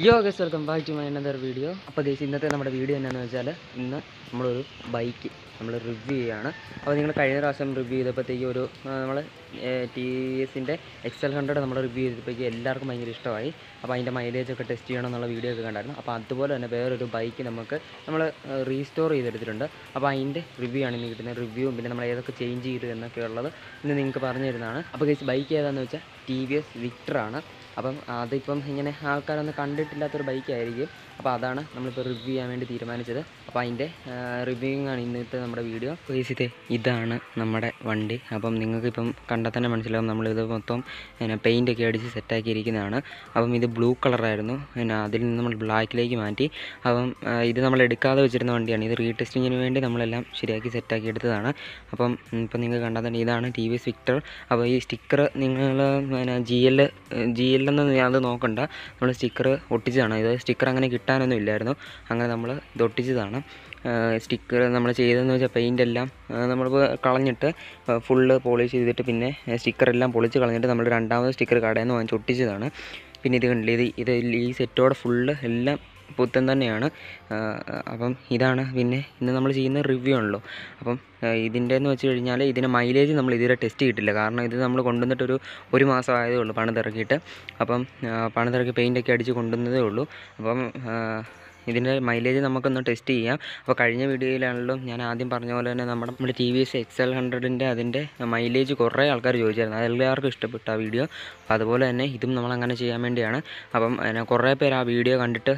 Yo guys welcome back to my another video അപ്പോൾ guys ഇന്നത്തെ നമ്മുടെ വീഡിയോ എന്നാന്ന് വെച്ചാൽ ഇന്ന് നമ്മളൊരു ബൈക്ക് നമ്മൾ റിവ്യൂ ചെയ്യുകയാണ് അപ്പോൾ നിങ്ങൾ കഴിഞ്ഞ പ്രാവശ്യം റിവ്യൂ ചെയ്തപ്പോഴത്തേക്ക് ഒരു നമ്മൾ ടി എസിന്റെ എക്സൽ ഹൺഡ്രഡ് നമ്മൾ റിവ്യൂ ചെയ്തപ്പോഴേക്ക് എല്ലാവർക്കും ഭയങ്കര ഇഷ്ടമായി. അപ്പോൾ അതിന്റെ മൈലേജ് ഒക്കെ ടെസ്റ്റ് ചെയ്യണം എന്നുള്ള വീഡിയോ ഒക്കെ കണ്ടായിരുന്നു. അപ്പോൾ അതുപോലെ തന്നെ വേറൊരു ബൈക്ക് നമുക്ക് നമ്മൾ റീസ്റ്റോർ ചെയ്തെടുത്തിട്ടുണ്ട്. അപ്പോൾ അതിന്റെ റിവ്യൂ ആണ് ഇന്ന് കിട്ടുന്നത്. റിവ്യൂ പിന്നെ നമ്മൾ ഏതൊക്കെ ചേഞ്ച് ചെയ്തു എന്നൊക്കെ ഉള്ളത് ഇന്ന് നിങ്ങൾക്ക് പറഞ്ഞു തരുന്നതാണ്. അപ്പോൾ കേസ് ബൈക്ക് ഏതാണെന്ന് വെച്ചാൽ ടി വി എസ് വിക്ടറാണ് അപ്പം അതിപ്പം ഇങ്ങനെ ആൾക്കാരൊന്നും കണ്ടിട്ടില്ലാത്തൊരു ബൈക്കായിരിക്കും അപ്പോൾ അതാണ് നമ്മളിപ്പോൾ റിവ്യൂ ചെയ്യാൻ വേണ്ടി തീരുമാനിച്ചത്. അപ്പോൾ അതിന്റെ റിവ്യൂയിങ് ആണ് ഇന്നത്തെ നമ്മുടെ വീഡിയോ. പേസിത്തെ ഇതാണ് നമ്മുടെ വണ്ടി. അപ്പം നിങ്ങൾക്കിപ്പം കണ്ടാൽ തന്നെ മനസ്സിലാവും നമ്മളിത് മൊത്തം പിന്നെ പെയിന്റ് ഒക്കെ അടിച്ച് സെറ്റാക്കിയിരിക്കുന്നതാണ് അപ്പം ഇത് ബ്ലൂ കളറായിരുന്നു പിന്നെ അതിൽ നിന്ന് നമ്മൾ ബ്ലാക്കിലേക്ക് മാറ്റി. അപ്പം ഇത് നമ്മൾ എടുക്കാതെ വെച്ചിരുന്ന വണ്ടിയാണ്. ഇത് റീടെസ്റ്റിങ്ങിന് വേണ്ടി നമ്മളെല്ലാം ശരിയാക്കി സെറ്റാക്കി എടുത്തതാണ്. അപ്പം ഇപ്പം നിങ്ങൾ കണ്ടാൽ തന്നെ ഇതാണ് ടി വി എസ് വിക്ടർ അപ്പോൾ ഈ സ്റ്റിക്കർ നിങ്ങൾ പിന്നെ ജി എൽ ജി എൽ എന്ന് അത് നോക്കണ്ട. നമ്മൾ സ്റ്റിക്കർ ഒട്ടിച്ചതാണ്. ഇത് സ്റ്റിക്കർ അങ്ങനെ കിട്ടാനൊന്നും ഇല്ലായിരുന്നു. അങ്ങനെ നമ്മൾ ഇത് ഒട്ടിച്ചതാണ്. സ്റ്റിക്കർ നമ്മൾ ചെയ്തതെന്ന് വെച്ചാൽ പെയിന്റ് എല്ലാം നമ്മൾ കളഞ്ഞിട്ട് ഫുള്ള് പോളിഷ് ചെയ്തിട്ട് പിന്നെ സ്റ്റിക്കർ എല്ലാം പൊളിച്ച് കളഞ്ഞിട്ട് നമ്മൾ രണ്ടാമത് സ്റ്റിക്കർ കടയിൽ നിന്ന് വാങ്ങിച്ച് ഒട്ടിച്ചതാണ്. പിന്നെ ഇത് കണ്ടില്ല ഇത് ഇത് ഈ സെറ്റോടെ ഫുള്ള് എല്ലാം പുത്തൻ തന്നെയാണ്. അപ്പം ഇതാണ് പിന്നെ ഇന്ന് നമ്മൾ ചെയ്യുന്ന റിവ്യൂ ആണല്ലോ. അപ്പം ഇതിന്റെ എന്ന് വെച്ച് കഴിഞ്ഞാൽ ഇതിന് മൈലേജ് നമ്മൾ ഇതുവരെ ടെസ്റ്റ് ചെയ്തിട്ടില്ല. കാരണം ഇത് നമ്മൾ കൊണ്ടുവന്നിട്ടൊരു ഒരു മാസം ആയതേ ഉള്ളൂ പണിതിറക്കിയിട്ട്. അപ്പം പണിതിറക്കി പെയിന്റൊക്കെ അടിച്ച് കൊണ്ടുവന്നതേ ഉള്ളൂ. അപ്പം ഇതിന്റെ മൈലേജ് നമുക്കൊന്ന് ടെസ്റ്റ് ചെയ്യാം. അപ്പോൾ കഴിഞ്ഞ വീഡിയോയിലാണല്ലോ ഞാൻ ആദ്യം പറഞ്ഞ പോലെ തന്നെ നമ്മുടെ നമ്മുടെ T V S X L ഹൺഡ്രഡിന്റെ അതിന്റെ മൈലേജ് കുറേ ആൾക്കാർ ചോദിച്ചായിരുന്നു. അതെല്ലാവർക്കും ഇഷ്ടപ്പെട്ട ആ വീഡിയോ അപ്പോൾ അതുപോലെ തന്നെ ഇതും നമ്മളങ്ങനെ ചെയ്യാൻ വേണ്ടിയാണ്. അപ്പം കുറേ പേര് ആ വീഡിയോ കണ്ടിട്ട്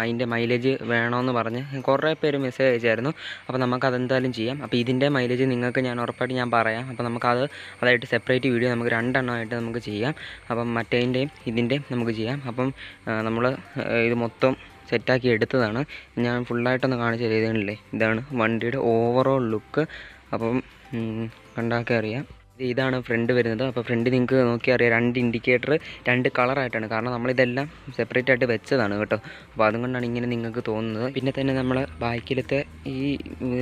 അതിന്റെ മൈലേജ് വേണമെന്ന് പറഞ്ഞ് കുറേ പേര് മെസ്സേജ് അയച്ചായിരുന്നു. അപ്പോൾ നമുക്ക് അതെന്തായാലും ചെയ്യാം. അപ്പോൾ ഇതിന്റെ മൈലേജ് നിങ്ങൾക്ക് ഞാൻ ഉറപ്പായിട്ട് ഞാൻ പറയാം. അപ്പോൾ നമുക്കത് അതായിട്ട് സെപ്പറേറ്റ് വീഡിയോ നമുക്ക് രണ്ടെണ്ണമായിട്ട് നമുക്ക് ചെയ്യാം. അപ്പം മറ്റേതിന്റെയും ഇതിന്റെയും നമുക്ക് ചെയ്യാം. അപ്പം നമ്മൾ ഇത് മൊത്തം സെറ്റാക്കി എടുത്തതാണ്. ഞാൻ ഫുള്ളായിട്ടൊന്ന് കാണിച്ചു തരുന്നില്ലേ ഇതാണ് വണ്ടിയുടെ ഓവറോൾ ലുക്ക് അപ്പം ഉം, കണ്ടാക്കെ അറിയാം. ഇത് ഇതാണ് ഫ്രണ്ട് വരുന്നത്. അപ്പോൾ ഫ്രണ്ട് നിങ്ങൾക്ക് നോക്കിയാൽ അറിയാം രണ്ട് ഇൻഡിക്കേറ്റർ രണ്ട് കളറായിട്ടാണ് കാരണം നമ്മളിതെല്ലാം സെപ്പറേറ്റ് ആയിട്ട് വെച്ചതാണ് കേട്ടോ. അപ്പോൾ അതുകൊണ്ടാണ് ഇങ്ങനെ നിങ്ങൾക്ക് തോന്നുന്നത്. പിന്നെ തന്നെ നമ്മൾ ബാക്കിലത്തെ ഈ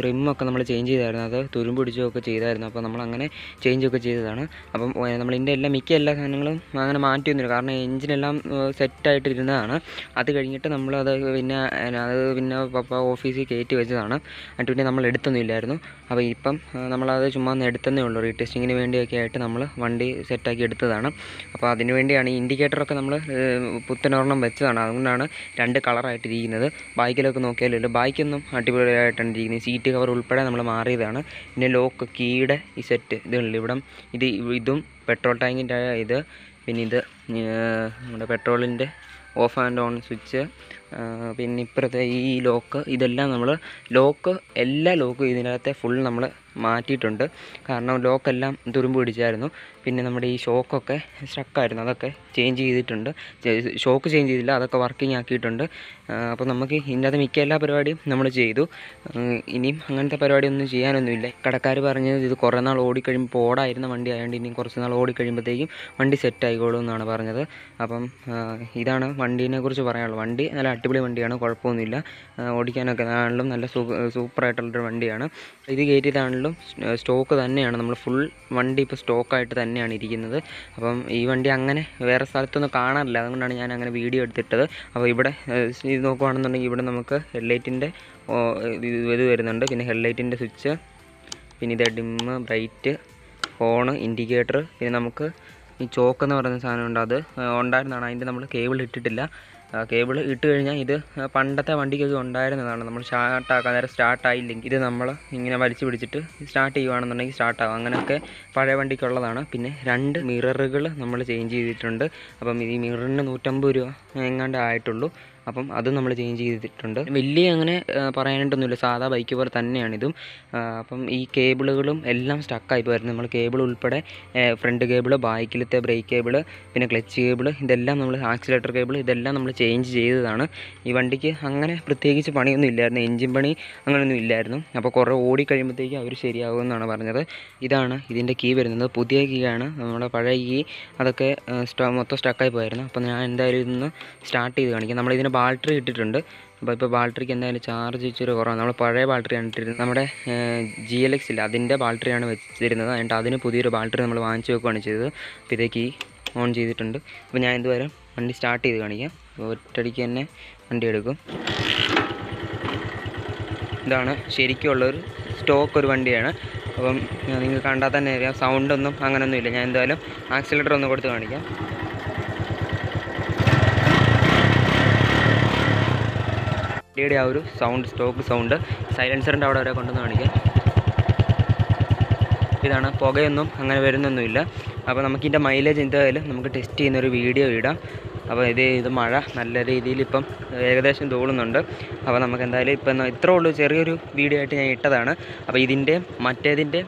റിമ്മൊക്കെ നമ്മൾ ചേഞ്ച് ചെയ്തായിരുന്നു. അത് തുരുമ്പ് പിടിച്ചൊക്കെ ചെയ്തായിരുന്നു. അപ്പോൾ നമ്മൾ അങ്ങനെ ചേഞ്ച് ഒക്കെ ചെയ്തതാണ്. അപ്പം നമ്മളിന്റെ എല്ലാ മിക്ക എല്ലാ സാധനങ്ങളും അങ്ങനെ മാറ്റി മാറ്റിയൊന്നുമില്ല. കാരണം എഞ്ചിനെല്ലാം സെറ്റായിട്ടിരുന്നതാണ് അത് കഴിഞ്ഞിട്ട് നമ്മളത് പിന്നെ അത് പിന്നെ പപ്പ ഓഫീസിൽ കയറ്റി വെച്ചതാണ്. എന്നിട്ട് പിന്നെ നമ്മൾ എടുത്തൊന്നുമില്ലായിരുന്നു അപ്പോൾ ഇപ്പം നമ്മളത് ചുമ്മാ ഒന്ന് എടുത്തതേ ഉള്ളൂ. റീടെസ്റ്റിങ്ങിന് വേണ്ടിയൊക്കെ ആയിട്ട് നമ്മൾ വണ്ടി സെറ്റാക്കി എടുത്തതാണ്. അപ്പോൾ അതിന് വേണ്ടിയാണ് ഈ ഇൻഡിക്കേറ്ററൊക്കെ നമ്മൾ പുത്തനൊരെണ്ണം വെച്ചതാണ്. അതുകൊണ്ടാണ് രണ്ട് കളറായിട്ടിരിക്കുന്നത് ബൈക്കിലൊക്കെ നോക്കിയാലല്ലോ ബൈക്കൊന്നും അടിപൊളിയായിട്ടാണ് ഇരിക്കുന്നത്. സീറ്റ് കവർ ഉൾപ്പെടെ നമ്മൾ മാറിയതാണ്. പിന്നെ ലോക്ക് കീയുടെ ഈ സെറ്റ് ഇതുണ്ട് ഇവിടെ ഇത് ഇതും പെട്രോൾ ടാങ്കിന്റെ ഇത് പിന്നെ ഇത് നമ്മുടെ പെട്രോളിന്റെ ഓഫ് ആൻഡ് ഓൺ സ്വിച്ച് പിന്നെ ഇപ്പുറത്തെ ഈ ലോക്ക് ഇതെല്ലാം നമ്മൾ ലോക്ക് എല്ലാ ലോക്കും ഇതിനകത്തെ ഫുൾ നമ്മൾ മാറ്റിയിട്ടുണ്ട്. കാരണം ലോക്കെല്ലാം തുരുമ്പ് പിടിച്ചായിരുന്നു. പിന്നെ നമ്മുടെ ഈ ഷോക്കൊക്കെ സ്ട്രക്കായിരുന്നു അതൊക്കെ ചേഞ്ച് ചെയ്തിട്ടുണ്ട്. ഷോക്ക് ചേഞ്ച് ചെയ്തില്ല. അതൊക്കെ വർക്കിംഗ് ആക്കിയിട്ടുണ്ട്. അപ്പോൾ നമുക്ക് ഇതിനകത്ത് മിക്ക എല്ലാ പരിപാടിയും നമ്മൾ ചെയ്തു. ഇനിയും അങ്ങനത്തെ പരിപാടിയൊന്നും ചെയ്യാനൊന്നുമില്ല. കടക്കാർ പറഞ്ഞത് ഇത് കുറേ നാൾ ഓടിക്കഴിയുമ്പോൾ ഓടായിരുന്ന വണ്ടി ആയതുകൊണ്ട് ഇനിയും കുറച്ച് നാൾ ഓടിക്കഴിയുമ്പോഴത്തേക്കും വണ്ടി സെറ്റ് ആയിക്കോളും എന്നാണ് പറഞ്ഞത്. അപ്പം ഇതാണ് വണ്ടീനെ കുറിച്ച് പറയാനുള്ളത്. വണ്ടി നല്ല അടിപൊളി വണ്ടിയാണ്. കുഴപ്പമൊന്നുമില്ല ഓടിക്കാനൊക്കെ ആണെങ്കിലും നല്ല സൂപ്പറായിട്ടുള്ളൊരു വണ്ടിയാണ്. ഇത് കയറ്റിയതാണെങ്കിലും സ്റ്റോക്ക് തന്നെയാണ്. നമ്മൾ ഫുൾ വണ്ടി ഇപ്പോൾ സ്റ്റോക്കായിട്ട് തന്നെയാണ് ഇരിക്കുന്നത്. അപ്പം ഈ വണ്ടി അങ്ങനെ വേറെ സ്ഥലത്തൊന്നും കാണാറില്ല. അതുകൊണ്ടാണ് ഞാൻ അങ്ങനെ വീഡിയോ എടുത്തിട്ടത്. അപ്പോൾ ഇവിടെ ഇത് നോക്കുവാണെന്നുണ്ടെങ്കിൽ ഇവിടെ നമുക്ക് ഹെഡ്ലൈറ്റിന്റെ ഇത് വരുന്നുണ്ട്. പിന്നെ ഹെഡ്ലൈറ്റിന്റെ സ്വിച്ച് പിന്നെ ഇത് ഡിമ്മ് ബ്രൈറ്റ് ഹോണ് ഇൻഡിക്കേറ്റർ പിന്നെ നമുക്ക് ഈ ചോക്ക് എന്ന് പറയുന്ന സാധനം ഉണ്ട്. അത് ഉണ്ടായിരുന്നതാണ്. അതിന്റെ നമ്മൾ കേബിൾ ഇട്ടിട്ടില്ല. കേബിൾ ഇട്ട് കഴിഞ്ഞാൽ ഇത് പണ്ടത്തെ വണ്ടിക്കൊക്കെ ഉണ്ടായിരുന്നതാണ്. നമ്മൾ സ്റ്റാർട്ടാക്കാൻ നേരം സ്റ്റാർട്ടായില്ലെങ്കിൽ ഇത് നമ്മൾ ഇങ്ങനെ വലിച്ചു പിടിച്ചിട്ട് സ്റ്റാർട്ട് ചെയ്യുവാണെന്നുണ്ടെങ്കിൽ സ്റ്റാർട്ടാകും അങ്ങനെയൊക്കെ പഴയ വണ്ടിക്കുള്ളതാണ്. പിന്നെ രണ്ട് മിററുകൾ നമ്മൾ ചേഞ്ച് ചെയ്തിട്ടുണ്ട്. അപ്പം ഈ മിററിന് നൂറ്റമ്പത് രൂപ എങ്ങാണ്ട് ആയിട്ടുള്ളൂ. അപ്പം അത് നമ്മൾ ചേഞ്ച് ചെയ്തിട്ടുണ്ട്. വലിയ അങ്ങനെ പറയാനായിട്ടൊന്നുമില്ല. സാധാ ബൈക്ക് പോലെ തന്നെയാണ് ഇതും അപ്പം ഈ കേബിളുകളും എല്ലാം സ്റ്റക്കായി പോയിരുന്നു നമ്മൾ കേബിൾ ഉൾപ്പെടെ ഫ്രണ്ട് കേബിൾ ബാക്കിലത്തെ ബ്രേക്ക് കേബിൾ പിന്നെ ക്ലച്ച് കേബിൾ ഇതെല്ലാം നമ്മൾ ആക്സിലേറ്റർ കേബിൾ ഇതെല്ലാം നമ്മൾ ചേഞ്ച് ചെയ്തതാണ്. ഈ വണ്ടിക്ക് അങ്ങനെ പ്രത്യേകിച്ച് പണിയൊന്നും ഇല്ലായിരുന്നു. എൻജിൻ പണി അങ്ങനെയൊന്നും ഇല്ലായിരുന്നു. അപ്പോൾ കുറേ ഓടി കഴിയുമ്പോഴത്തേക്കും അവർ ശരിയാകുമെന്നാണ് പറഞ്ഞത്. ഇതാണ് ഇതിന്റെ കീ വരുന്നത്. പുതിയ കീ ആണ്. നമ്മുടെ പഴയ കീ അതൊക്കെ മൊത്തം സ്റ്റക്കായി പോയിരുന്നു അപ്പോൾ ഞാൻ എന്തായാലും ഇതൊന്ന് സ്റ്റാർട്ട് ചെയ്ത് കാണിക്കാം. നമ്മളിതിന് ബാറ്ററി ഇട്ടിട്ടുണ്ട് അപ്പോൾ ഇപ്പോൾ ബാറ്ററിക്ക് എന്തായാലും ചാർജ് ഇച്ചിരി കുറവാണ്. നമ്മൾ പഴയ ബാറ്ററിയാണ് ഇട്ടിരുന്നത് നമ്മുടെ ജി എൽ എക്സ് ഇല്ല അതിന്റെ ബാറ്ററിയാണ് വെച്ചിരുന്നത്. എന്നിട്ട് അതിന് പുതിയൊരു ബാറ്ററി നമ്മൾ വാങ്ങിച്ചു വെക്കുകയാണ് ചെയ്തത്. അപ്പോൾ ഇതേക്ക് ഓൺ ചെയ്തിട്ടുണ്ട്. അപ്പോൾ ഞാൻ ഇതുവരെ വണ്ടി സ്റ്റാർട്ട് ചെയ്ത് കാണിക്കാം. ഒറ്റടിക്ക് തന്നെ വണ്ടി എടുക്കും. ഇതാണ് ശരിക്കുള്ളൊരു സ്റ്റോക്ക് ഒരു വണ്ടിയാണ്. അപ്പം നിങ്ങൾ കണ്ടാൽ തന്നെ അറിയാം. സൗണ്ടൊന്നും അങ്ങനെയൊന്നും ഇല്ല ഞാൻ എന്തായാലും ആക്സിലേറ്റർ ഒന്ന് കൊടുത്ത് കാണിക്കാം. വണ്ടിയുടെ ആ ഒരു സൗണ്ട് സ്റ്റോക്ക് സൗണ്ട് സൈലൻസറിന്റെ അവിടെ വരെ കൊണ്ടുവന്ന് കാണിക്കാം. ഇതാണ് പുകയൊന്നും അങ്ങനെ വരുന്നൊന്നുമില്ല. അപ്പോൾ നമുക്കിതിന്റെ മൈലേജ് എന്തായാലും നമുക്ക് ടെസ്റ്റ് ചെയ്യുന്നൊരു വീഡിയോ ഇടാം. അപ്പോൾ ഇത് ഇത് മഴ നല്ല രീതിയിൽ ഇപ്പം ഏകദേശം തോളുന്നുണ്ട്. അപ്പോൾ നമുക്ക് എന്തായാലും ഇപ്പം ഇത്ര ഉള്ളൂ. ചെറിയൊരു വീഡിയോ ആയിട്ട് ഞാൻ ഇട്ടതാണ്. അപ്പോൾ ഇതിന്റെ മറ്റേതിന്റെ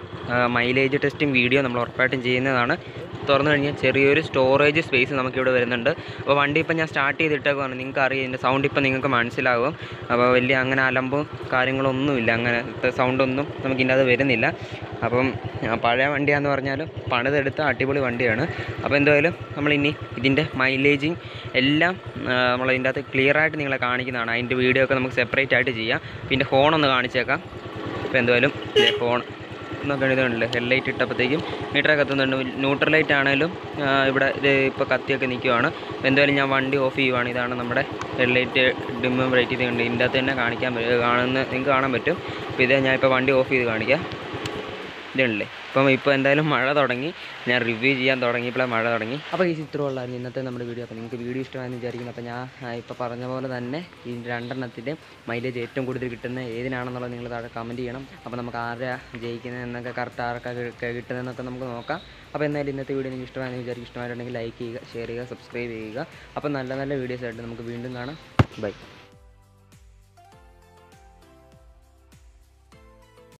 മൈലേജ് ടെസ്റ്റും വീഡിയോ നമ്മൾ ഉറപ്പായിട്ടും ചെയ്യുന്നതാണ്. തുറന്നു കഴിഞ്ഞാൽ ചെറിയൊരു സ്റ്റോറേജ് സ്പേസ് നമുക്കിവിടെ വരുന്നുണ്ട്. അപ്പോൾ വണ്ടി ഇപ്പം ഞാൻ സ്റ്റാർട്ട് ചെയ്തിട്ടേക്കാണ് നിങ്ങൾക്ക് അറിയാം ഇതിന്റെ സൗണ്ട് ഇപ്പം നിങ്ങൾക്ക് മനസ്സിലാകും. അപ്പോൾ വലിയ അങ്ങനെ അലമ്പും കാര്യങ്ങളൊന്നുമില്ല. അങ്ങനത്തെ സൗണ്ടൊന്നും നമുക്കിന്റെ അത് വരുന്നില്ല. അപ്പം പഴയ വണ്ടിയാണെന്ന് പറഞ്ഞാലും പണിതെടുത്ത അടിപൊളി വണ്ടിയാണ്. അപ്പോൾ എന്തായാലും നമ്മളിനി ഇതിന്റെ മൈലേജിങ് എല്ലാം നമ്മൾ ഇതിന്റെ അകത്ത് ക്ലിയർ ആയിട്ട് നിങ്ങളെ കാണിക്കുന്നതാണ്. അതിന്റെ വീഡിയോ ഒക്കെ നമുക്ക് സെപ്പറേറ്റ് ആയിട്ട് ചെയ്യാം. പിന്നെ ഫോണൊന്ന് കാണിച്ചേക്കാം. അപ്പോൾ എന്തായാലും ഹോൺ എന്നൊക്കെ ഹെഡ് ലൈറ്റ് ഇട്ടപ്പോഴത്തേക്കും മീറ്റർ കത്തുന്നുണ്ട് ന്യൂട്രൽ ലൈറ്റ് ആണെങ്കിലും ഇവിടെ ഇത് ഇപ്പോൾ കത്തിയൊക്കെ നിൽക്കുവാണ് എന്തായാലും ഞാൻ വണ്ടി ഓഫ് ചെയ്യുവാണ്. ഇതാണ് നമ്മുടെ ഹെഡ് ലൈറ്റ് ഡിമ്മും ബ്രൈറ്റ് ചെയ്തുകൊണ്ട് ഇതിന്റെ അകത്ത് തന്നെ കാണിക്കാൻ കാണുന്ന നിങ്ങൾക്ക് കാണാൻ പറ്റും. അപ്പോൾ ഇത് ഞാൻ ഇപ്പോൾ വണ്ടി ഓഫ് ചെയ്ത് കാണിക്കാം. ഇതുണ്ടല്ലേ? ഇപ്പം ഇപ്പോൾ എന്തായാലും മഴ തുടങ്ങി. ഞാൻ റിവ്യൂ ചെയ്യാൻ തുടങ്ങിയപ്പോഴേ മഴ തുടങ്ങി. അപ്പോൾ ഈ ചിത്രമുള്ളായിരുന്നു ഇന്നത്തെ നമ്മുടെ വീഡിയോ അപ്പോൾ നിങ്ങൾക്ക് വീഡിയോ ഇഷ്ടമായെന്ന് വിചാരിക്കുന്നു. അപ്പോൾ ഞാൻ ഇപ്പോൾ പറഞ്ഞ പോലെ തന്നെ ഈ രണ്ടെണ്ണത്തിന്റെ മൈലേജ് ഏറ്റവും കൂടുതൽ കിട്ടുന്ന ഏതിനാണെന്നുള്ളത് നിങ്ങൾ താഴെ കമന്റ് ചെയ്യണം. അപ്പോൾ നമുക്ക് ആരെ ജയിക്കുന്നത് എന്നൊക്കെ കറക്റ്റ് ആർക്കൊക്കെ കിട്ടുന്നതെന്നൊക്കെ നമുക്ക് നോക്കാം. അപ്പോൾ എന്തായാലും ഇന്നത്തെ വീഡിയോ നിങ്ങൾക്ക് ഇഷ്ടമായെന്ന് വിചാരിക്കും. ഇഷ്ടമായിട്ടുണ്ടെങ്കിൽ ലൈക്ക് ചെയ്യുക ഷെയർ ചെയ്യുക സബ്സ്ക്രൈബ് ചെയ്യുക. അപ്പോൾ നല്ല നല്ല വീഡിയോസ് ആയിട്ട് നമുക്ക് വീണ്ടും കാണാം. ബൈ